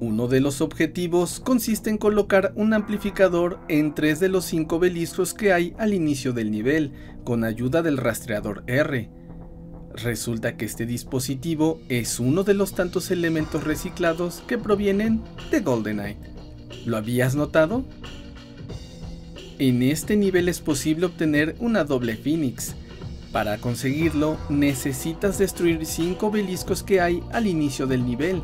Uno de los objetivos consiste en colocar un amplificador en tres de los cinco beliscos que hay al inicio del nivel, con ayuda del rastreador R. Resulta que este dispositivo es uno de los tantos elementos reciclados que provienen de GoldenEye. ¿Lo habías notado? En este nivel es posible obtener una doble Phoenix. Para conseguirlo necesitas destruir 5 obeliscos que hay al inicio del nivel,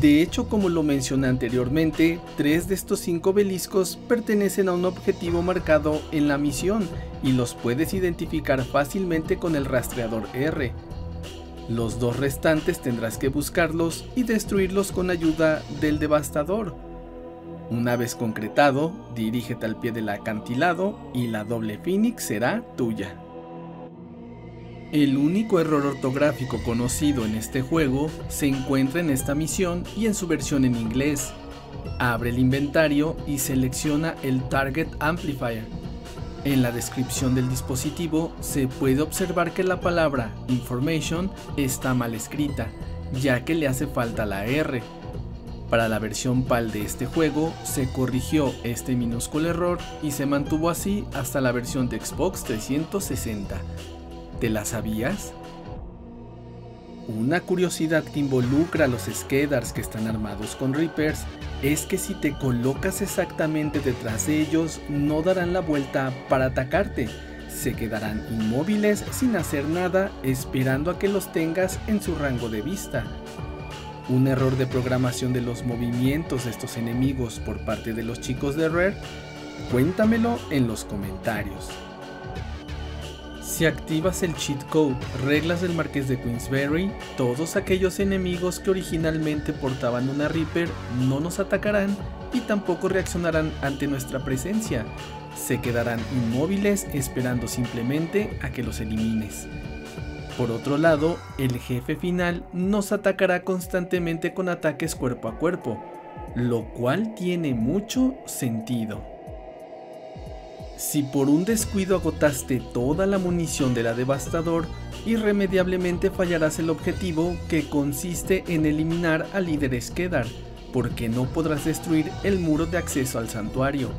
de hecho, como lo mencioné anteriormente, tres de estos cinco obeliscos pertenecen a un objetivo marcado en la misión y los puedes identificar fácilmente con el rastreador R. Los dos restantes tendrás que buscarlos y destruirlos con ayuda del devastador. Una vez concretado, dirígete al pie del acantilado y la doble Phoenix será tuya. El único error ortográfico conocido en este juego se encuentra en esta misión y en su versión en inglés. Abre el inventario y selecciona el Target Amplifier. En la descripción del dispositivo se puede observar que la palabra Information está mal escrita, ya que le hace falta la R. Para la versión PAL de este juego se corrigió este minúsculo error y se mantuvo así hasta la versión de Xbox 360. ¿Te la sabías? Una curiosidad que involucra a los Skedars que están armados con Reapers es que si te colocas exactamente detrás de ellos no darán la vuelta para atacarte, se quedarán inmóviles sin hacer nada esperando a que los tengas en su rango de vista. Un error de programación de los movimientos de estos enemigos por parte de los chicos de Rare? Cuéntamelo en los comentarios. Si activas el cheat code Reglas del Marqués de Queensberry, todos aquellos enemigos que originalmente portaban una Reaper no nos atacarán y tampoco reaccionarán ante nuestra presencia. Se quedarán inmóviles esperando simplemente a que los elimines. Por otro lado, el jefe final nos atacará constantemente con ataques cuerpo a cuerpo, lo cual tiene mucho sentido. Si por un descuido agotaste toda la munición de la devastador, irremediablemente fallarás el objetivo que consiste en eliminar al líder Skedar, porque no podrás destruir el muro de acceso al santuario.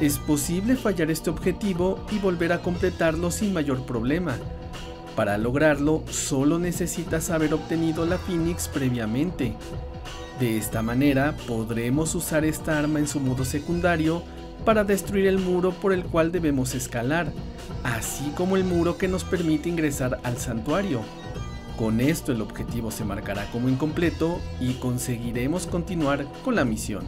Es posible fallar este objetivo y volver a completarlo sin mayor problema. Para lograrlo, solo necesitas haber obtenido la Phoenix previamente. De esta manera, podremos usar esta arma en su modo secundario para destruir el muro por el cual debemos escalar, así como el muro que nos permite ingresar al santuario. Con esto el objetivo se marcará como incompleto y conseguiremos continuar con la misión.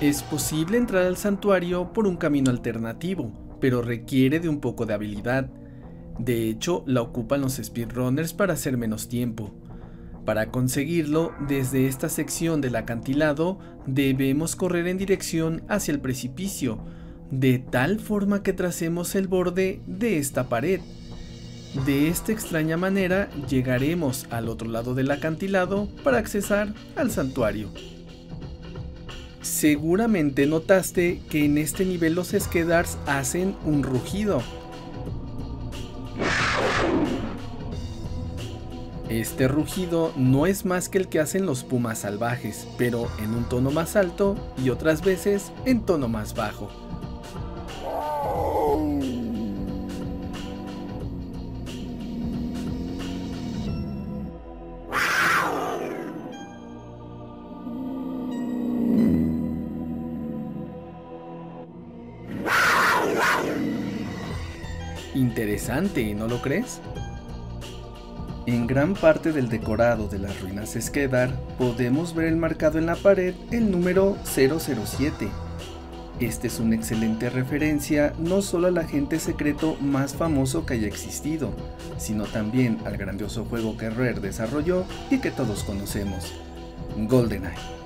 Es posible entrar al santuario por un camino alternativo, pero requiere de un poco de habilidad. De hecho, la ocupan los speedrunners para hacer menos tiempo. Para conseguirlo, desde esta sección del acantilado debemos correr en dirección hacia el precipicio, de tal forma que tracemos el borde de esta pared. De esta extraña manera llegaremos al otro lado del acantilado para accesar al santuario. Seguramente notaste que en este nivel los Skedars hacen un rugido, Este rugido no es más que el que hacen los pumas salvajes, pero en un tono más alto y otras veces en tono más bajo. Interesante, ¿no lo crees? En gran parte del decorado de las ruinas Esquedar podemos ver el marcado en la pared el número 007. Este es una excelente referencia no solo al agente secreto más famoso que haya existido, sino también al grandioso juego que Rare desarrolló y que todos conocemos, GoldenEye.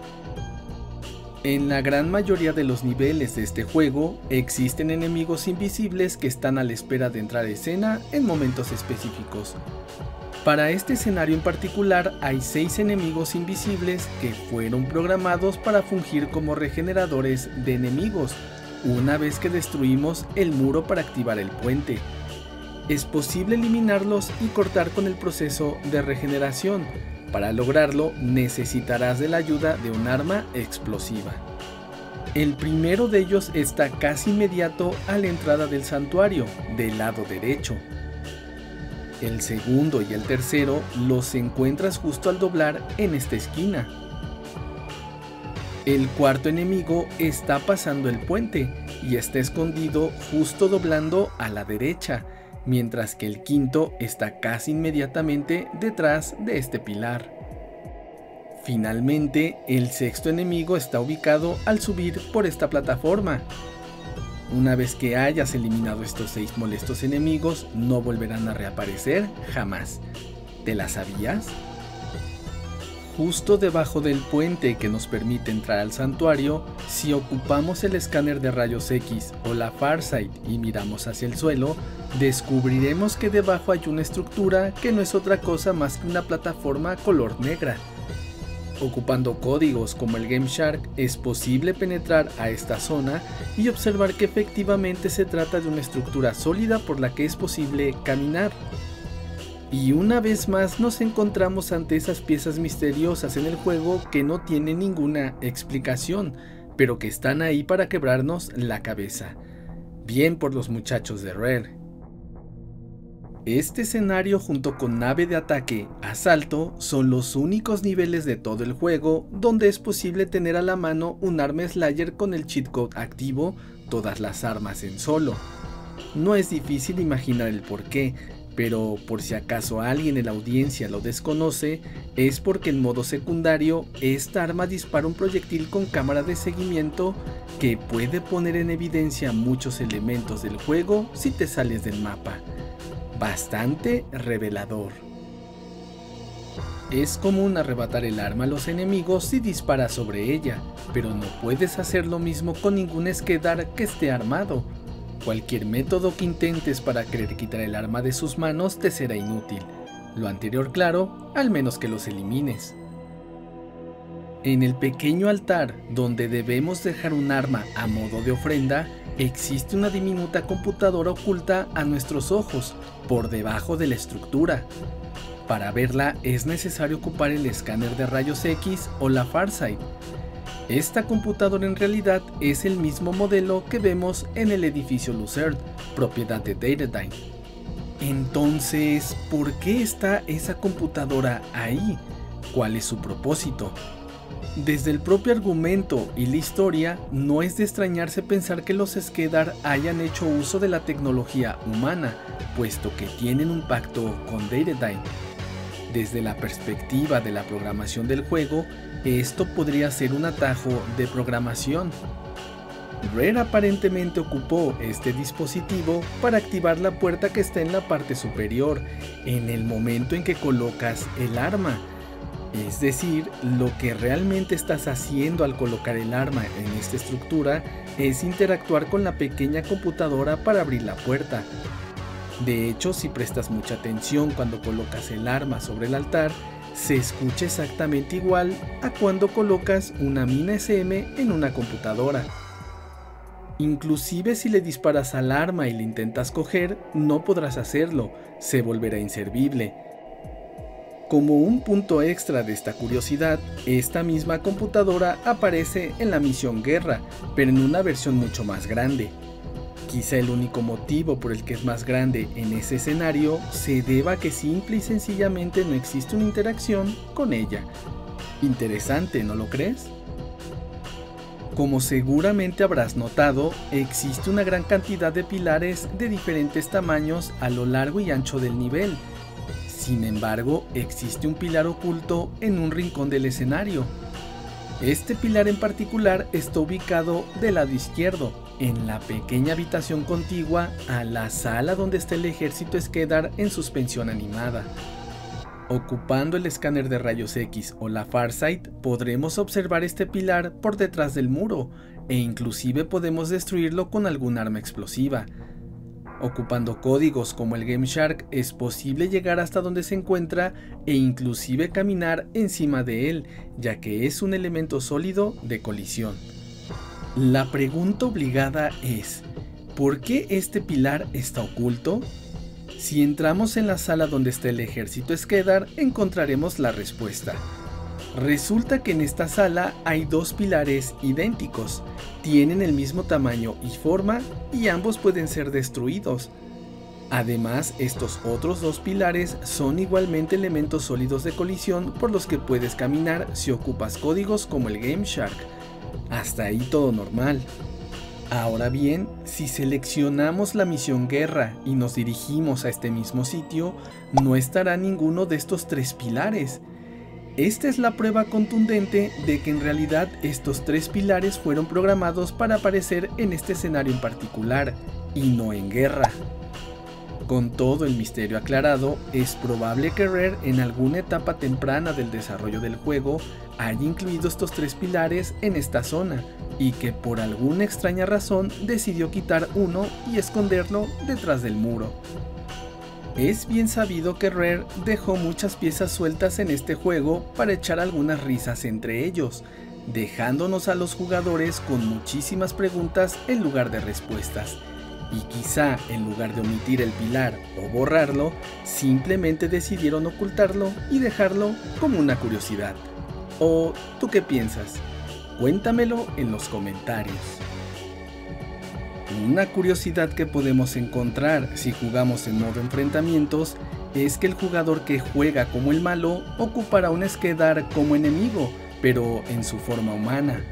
En la gran mayoría de los niveles de este juego existen enemigos invisibles que están a la espera de entrar a escena en momentos específicos, para este escenario en particular hay 6 enemigos invisibles que fueron programados para fungir como regeneradores de enemigos una vez que destruimos el muro para activar el puente. Es posible eliminarlos y cortar con el proceso de regeneración, para lograrlo necesitarás de la ayuda de un arma explosiva. El primero de ellos está casi inmediato a la entrada del santuario, del lado derecho. El segundo y el tercero los encuentras justo al doblar en esta esquina. El cuarto enemigo está pasando el puente y está escondido justo doblando a la derecha, mientras que el quinto está casi inmediatamente detrás de este pilar. Finalmente, el sexto enemigo está ubicado al subir por esta plataforma. Una vez que hayas eliminado estos seis molestos enemigos, no volverán a reaparecer jamás. ¿Te la sabías? Justo debajo del puente que nos permite entrar al santuario, si ocupamos el escáner de rayos X o la Farsight y miramos hacia el suelo, descubriremos que debajo hay una estructura que no es otra cosa más que una plataforma color negra. Ocupando códigos como el GameShark es posible penetrar a esta zona y observar que efectivamente se trata de una estructura sólida por la que es posible caminar. Y una vez más nos encontramos ante esas piezas misteriosas en el juego que no tienen ninguna explicación, pero que están ahí para quebrarnos la cabeza. Bien por los muchachos de Rare. Este escenario junto con nave de ataque, asalto, son los únicos niveles de todo el juego donde es posible tener a la mano un arma slayer con el cheat code activo, todas las armas en solo. No es difícil imaginar el porqué, pero por si acaso alguien en la audiencia lo desconoce, es porque en modo secundario esta arma dispara un proyectil con cámara de seguimiento que puede poner en evidencia muchos elementos del juego si te sales del mapa. Bastante revelador. Es común arrebatar el arma a los enemigos si disparas sobre ella, pero no puedes hacer lo mismo con ningún esquedar que esté armado, Cualquier método que intentes para querer quitar el arma de sus manos te será inútil. Lo anterior claro, al menos que los elimines. En el pequeño altar donde debemos dejar un arma a modo de ofrenda, existe una diminuta computadora oculta a nuestros ojos, por debajo de la estructura. Para verla es necesario ocupar el escáner de rayos X o la Farsight, esta computadora en realidad es el mismo modelo que vemos en el edificio Lucerne, propiedad de Datadyne. Entonces, ¿por qué está esa computadora ahí? ¿Cuál es su propósito? Desde el propio argumento y la historia, no es de extrañarse pensar que los Skedar hayan hecho uso de la tecnología humana, puesto que tienen un pacto con Datadyne. Desde la perspectiva de la programación del juego, esto podría ser un atajo de programación. Rare aparentemente ocupó este dispositivo para activar la puerta que está en la parte superior, en el momento en que colocas el arma. Es decir, lo que realmente estás haciendo al colocar el arma en esta estructura es interactuar con la pequeña computadora para abrir la puerta. De hecho, si prestas mucha atención cuando colocas el arma sobre el altar, se escucha exactamente igual a cuando colocas una mina SM en una computadora. Inclusive si le disparas al arma y le intentas coger, no podrás hacerlo, se volverá inservible. Como un punto extra de esta curiosidad, esta misma computadora aparece en la misión Guerra, pero en una versión mucho más grande. Quizá el único motivo por el que es más grande en ese escenario se deba a que simple y sencillamente no existe una interacción con ella. Interesante, ¿no lo crees? Como seguramente habrás notado, existe una gran cantidad de pilares de diferentes tamaños a lo largo y ancho del nivel. Sin embargo, existe un pilar oculto en un rincón del escenario. Este pilar en particular está ubicado del lado izquierdo, en la pequeña habitación contigua a la sala donde está el ejército Skedar en suspensión animada. Ocupando el escáner de rayos X o la Farsight podremos observar este pilar por detrás del muro e inclusive podemos destruirlo con algún arma explosiva. Ocupando códigos como el GameShark es posible llegar hasta donde se encuentra e inclusive caminar encima de él, ya que es un elemento sólido de colisión. La pregunta obligada es, ¿por qué este pilar está oculto? Si entramos en la sala donde está el ejército Skedar, encontraremos la respuesta. Resulta que en esta sala hay dos pilares idénticos, tienen el mismo tamaño y forma y ambos pueden ser destruidos. Además, estos otros dos pilares son igualmente elementos sólidos de colisión por los que puedes caminar si ocupas códigos como el Game Shark. Hasta ahí todo normal. Ahora bien, si seleccionamos la misión guerra y nos dirigimos a este mismo sitio, no estará ninguno de estos tres pilares, esta es la prueba contundente de que en realidad estos tres pilares fueron programados para aparecer en este escenario en particular, y no en guerra. Con todo el misterio aclarado, es probable que Rare en alguna etapa temprana del desarrollo del juego haya incluido estos tres pilares en esta zona, y que por alguna extraña razón decidió quitar uno y esconderlo detrás del muro. Es bien sabido que Rare dejó muchas piezas sueltas en este juego para echar algunas risas entre ellos, dejándonos a los jugadores con muchísimas preguntas en lugar de respuestas. Y quizá en lugar de omitir el pilar o borrarlo, simplemente decidieron ocultarlo y dejarlo como una curiosidad. ¿O tú qué piensas? Cuéntamelo en los comentarios. Una curiosidad que podemos encontrar si jugamos en modo enfrentamientos es que el jugador que juega como el malo ocupará un esquedar como enemigo, pero en su forma humana.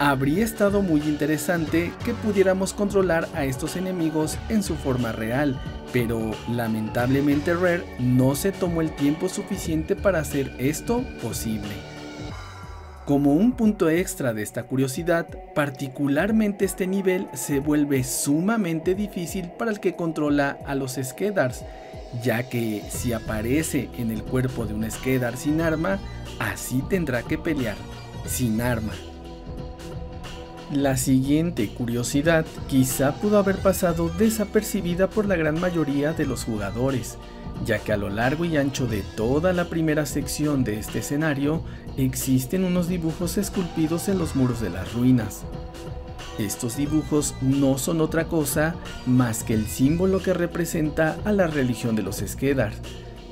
Habría estado muy interesante que pudiéramos controlar a estos enemigos en su forma real, pero lamentablemente Rare no se tomó el tiempo suficiente para hacer esto posible. Como un punto extra de esta curiosidad, particularmente este nivel se vuelve sumamente difícil para el que controla a los Skedars, ya que si aparece en el cuerpo de un Skedar sin arma, así tendrá que pelear, sin arma. La siguiente curiosidad quizá pudo haber pasado desapercibida por la gran mayoría de los jugadores, ya que a lo largo y ancho de toda la primera sección de este escenario existen unos dibujos esculpidos en los muros de las ruinas. Estos dibujos no son otra cosa más que el símbolo que representa a la religión de los Skedar,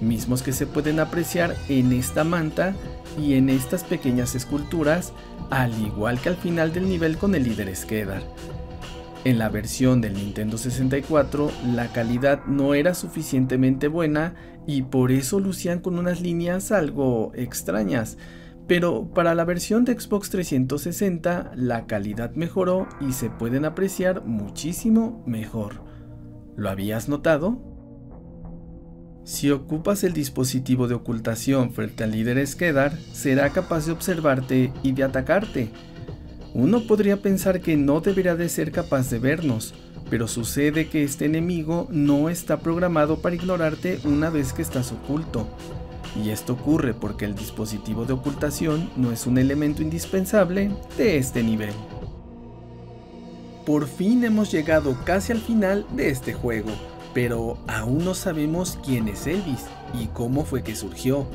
mismos que se pueden apreciar en esta manta y en estas pequeñas esculturas, al igual que al final del nivel con el líder Skedar. En la versión del Nintendo 64 la calidad no era suficientemente buena y por eso lucían con unas líneas algo extrañas, pero para la versión de Xbox 360 la calidad mejoró y se pueden apreciar muchísimo mejor. ¿Lo habías notado? Si ocupas el dispositivo de ocultación frente al líder Skedar, será capaz de observarte y de atacarte, uno podría pensar que no debería de ser capaz de vernos, pero sucede que este enemigo no está programado para ignorarte una vez que estás oculto. Y esto ocurre porque el dispositivo de ocultación no es un elemento indispensable de este nivel. Por fin hemos llegado casi al final de este juego, pero aún no sabemos quién es Elvis y cómo fue que surgió.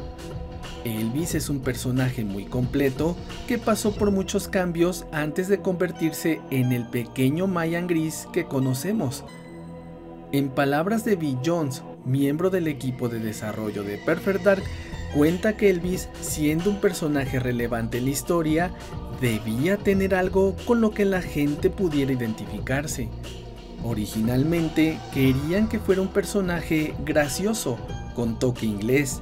Elvis es un personaje muy completo que pasó por muchos cambios antes de convertirse en el pequeño Mayan gris que conocemos. En palabras de Bill Jones, miembro del equipo de desarrollo de Perfect Dark, cuenta que Elvis, siendo un personaje relevante en la historia, debía tener algo con lo que la gente pudiera identificarse. Originalmente querían que fuera un personaje gracioso, con toque inglés,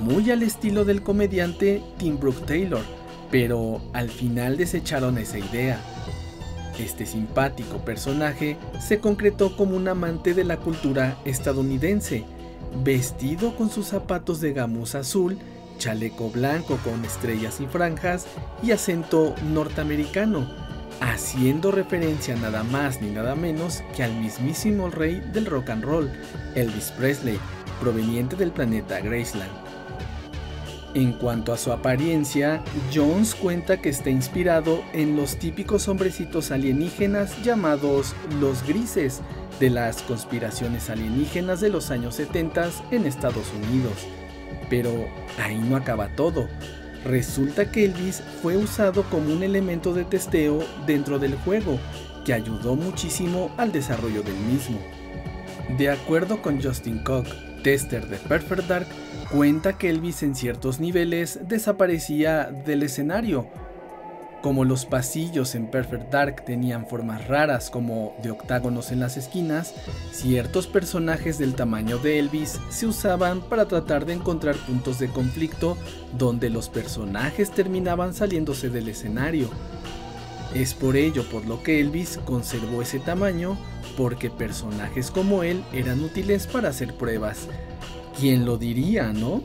muy al estilo del comediante Tim Brooke Taylor, pero al final desecharon esa idea. Este simpático personaje se concretó como un amante de la cultura estadounidense, vestido con sus zapatos de gamuza azul, chaleco blanco con estrellas y franjas y acento norteamericano, haciendo referencia nada más ni nada menos que al mismísimo rey del rock and roll, Elvis Presley, proveniente del planeta Graceland. En cuanto a su apariencia, Jones cuenta que está inspirado en los típicos hombrecitos alienígenas llamados los grises de las conspiraciones alienígenas de los años 70 en Estados Unidos. Pero ahí no acaba todo. Resulta que Elvis fue usado como un elemento de testeo dentro del juego, que ayudó muchísimo al desarrollo del mismo. De acuerdo con Justin Koch, tester de Perfect Dark, cuenta que Elvis en ciertos niveles desaparecía del escenario. Como los pasillos en Perfect Dark tenían formas raras como de octágonos en las esquinas, ciertos personajes del tamaño de Elvis se usaban para tratar de encontrar puntos de conflicto donde los personajes terminaban saliéndose del escenario. Es por ello por lo que Elvis conservó ese tamaño, porque personajes como él eran útiles para hacer pruebas. ¿Quién lo diría, no?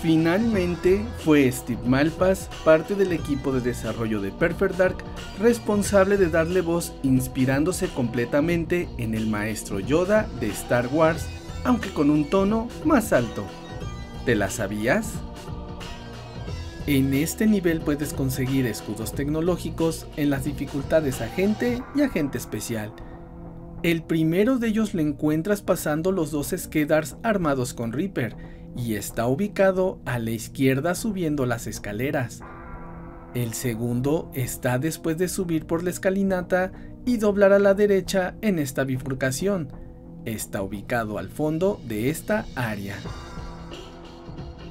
Finalmente fue Steve Malpass, parte del equipo de desarrollo de Perfect Dark, responsable de darle voz inspirándose completamente en el maestro Yoda de Star Wars, aunque con un tono más alto. ¿Te la sabías? En este nivel puedes conseguir escudos tecnológicos en las dificultades agente y agente especial. El primero de ellos lo encuentras pasando los dos Skedars armados con Reaper y está ubicado a la izquierda subiendo las escaleras. El segundo está después de subir por la escalinata y doblar a la derecha en esta bifurcación. Está ubicado al fondo de esta área.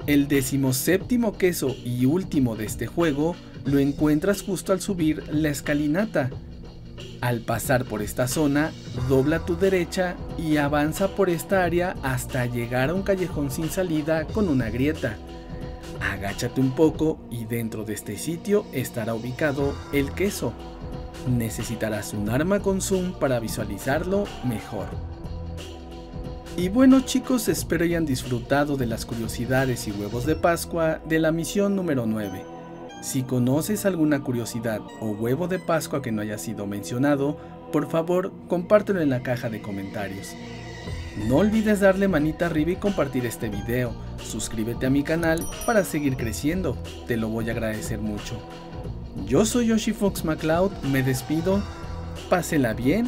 El decimoséptimo queso y último de este juego lo encuentras justo al subir la escalinata. Al pasar por esta zona, dobla tu derecha y avanza por esta área hasta llegar a un callejón sin salida con una grieta. Agáchate un poco y dentro de este sitio estará ubicado el queso. Necesitarás un arma con zoom para visualizarlo mejor. Y bueno chicos, espero hayan disfrutado de las curiosidades y huevos de Pascua de la misión número 9. Si conoces alguna curiosidad o huevo de Pascua que no haya sido mencionado, por favor compártelo en la caja de comentarios. No olvides darle manita arriba y compartir este video, suscríbete a mi canal para seguir creciendo, te lo voy a agradecer mucho. Yo soy Yoshi Fox McCloud, me despido, pásela bien,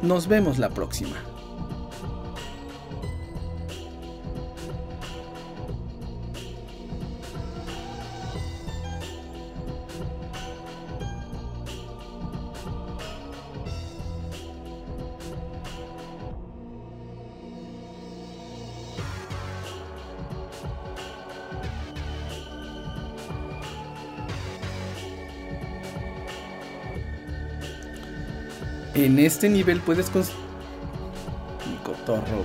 nos vemos la próxima. En este nivel puedes construir... cotorro,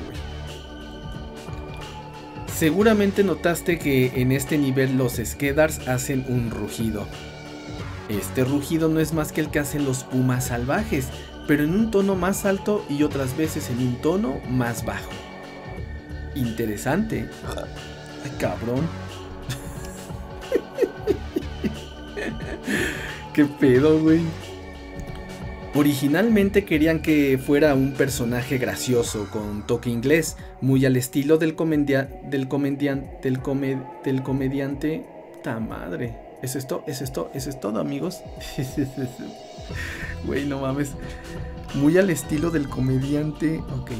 Seguramente notaste que en este nivel los Skedars hacen un rugido. Este rugido no es más que el que hacen los pumas salvajes, pero en un tono más alto y otras veces en un tono más bajo. Interesante. Ay, cabrón. ¿Qué pedo, güey? Originalmente querían que fuera un personaje gracioso, con toque inglés, muy al estilo del, comedia del, comedian del, comediante... ¡Ta madre! ¿Es esto? ¿Es esto? ¿Es esto amigos? Güey, no mames. Muy al estilo del comediante... Ok.